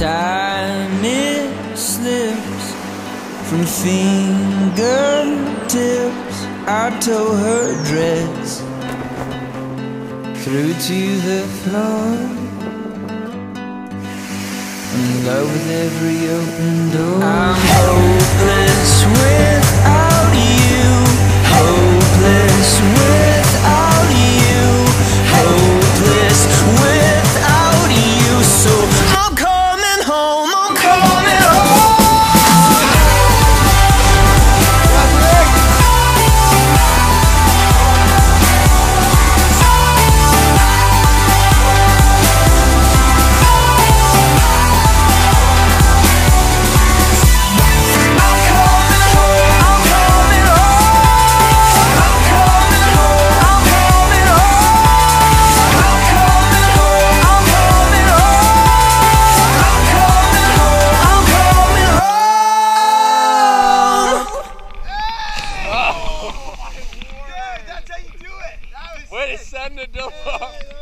Tiny slips from fingertips. I tore her dress through to the floor. In love with every open door. I'm Way to send the door.